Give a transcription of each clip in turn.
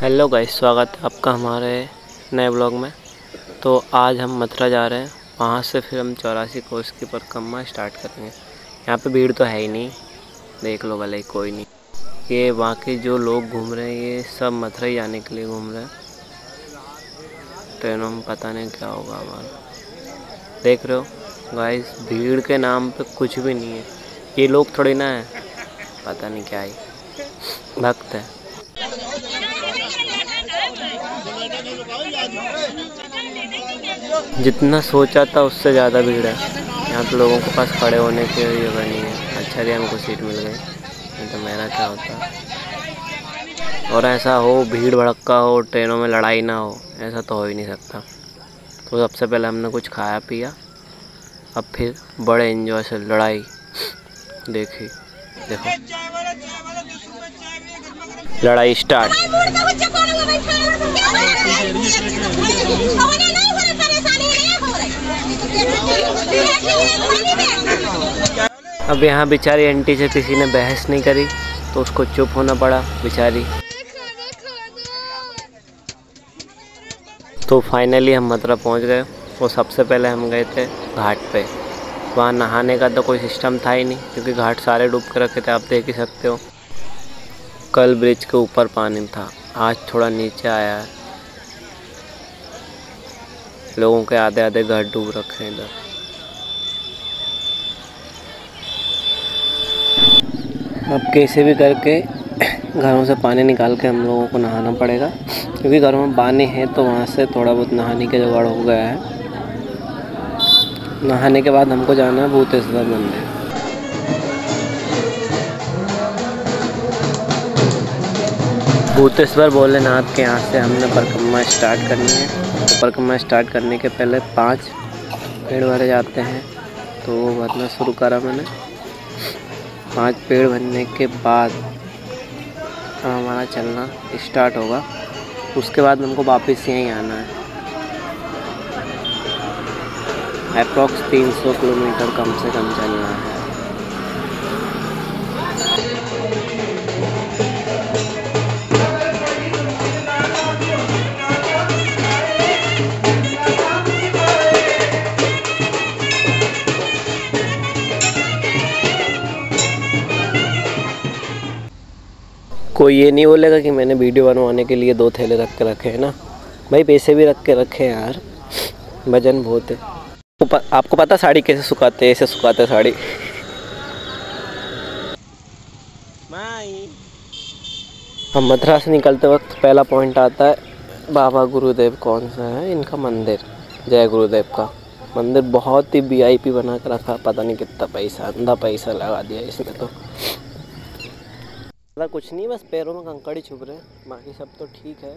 Hello guys, स्वागत है आपका हमारे नए ब्लॉग में। तो आज हम मथुरा जा रहे हैं। वहाँ से फिर हम चौरासी कोर्स की परिक्रमा स्टार्ट करेंगे। यहाँ पे भीड़ तो है ही नहीं। देख लो भले कोई नहीं। ये बाकी जो लोग घूम रहे हैं, ये सब मथुरा ही जाने के लिए घूम रहे हैं। ट्रेनों में पता नहीं क्या होगा हमारा। देख रहे हो, गाइस, भीड़ के नाम पे कुछ भी नहीं है। ये लोग थोड़ी ना है। पता नहीं क्या है। भक्त है। जितना सोचा था उससे ज़्यादा भीड़ है। यहाँ पे लोगों के पास खड़े होने की जगह नहीं है। अच्छा कि हमको सीट मिल गई। नहीं तो मेरा क्या होता? और ऐसा हो, भीड़ भड़का हो, ट्रेनों में लड़ाई ना हो, ऐसा तो हो ही नहीं सकता। तो सबसे पहले हमने कुछ खाया, पिया। अब फिर बड़े इन्जॉय से लड़ाई देखी। देखो। लड़ाई स्टार्ट अब यहाँ बेचारी आंटी से किसी ने बहस नहीं करी तो उसको चुप होना पड़ा बेचारी। तो फाइनली हम मथुरा पहुँच गए। और सबसे पहले हम गए थे घाट पे। वहाँ नहाने का तो कोई सिस्टम था ही नहीं क्योंकि घाट सारे डूब के रखे थे आप देख ही सकते हो। कल ब्रिज के ऊपर पानी था। आज थोड़ा नीचे आया है। लोगों के आधे आधे घर डूब रखे हैं इधर। अब कैसे भी करके घरों से पानी निकाल के हम लोगों को नहाना पड़ेगा। क्योंकि घरों में पानी है तो वहाँ से थोड़ा बहुत नहाने का जुगाड़ हो गया है। नहाने के बाद हमको जाना है भूतेश्वर मंदिर। भूतेश्वर भोलेनाथ के यहाँ से हमने परिक्रमा स्टार्ट करनी है। तो परिक्रमा स्टार्ट करने के पहले पाँच पेड़ भरे जाते हैं। तो वो भरना शुरू करा मैंने। पाँच पेड़ भरने के बाद हमारा चलना स्टार्ट होगा। उसके बाद हमको वापस यहीं आना है। अप्रॉक्स 300 किलोमीटर कम से कम चलना है। कोई ये नहीं बोलेगा कि मैंने वीडियो बनवाने के लिए दो थैले रख के रखे हैं ना। भाई पैसे भी रख के रखे हैं यार। वज़न बहुत है। आपको पता साड़ी कैसे सुखाते हैं ऐसे सुखाते साड़ी? हम मथुरा से निकलते वक्त पहला पॉइंट आता है बाबा गुरुदेव कौन सा है? इनका मंदिर जय गुरुदेव का। मंदिर बहुत ही वीआईपी बना कर रखा पता नहीं कितना पैसा अंधा पैसा लगा दिया इसने तो। ज़्यादा कुछ नहीं, बस पैरों में कंकड़ ही छुप रहे हैं। बाकी सब तो ठीक है।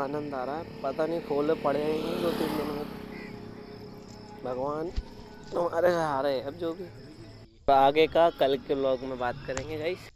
आनंद आ रहा है। पता नहीं खोले पड़े हैं दो तीन दिन में। भगवान हमारे सहारे अब जो भी। आगे का कल के ब्लॉग में बात करेंगे गाइस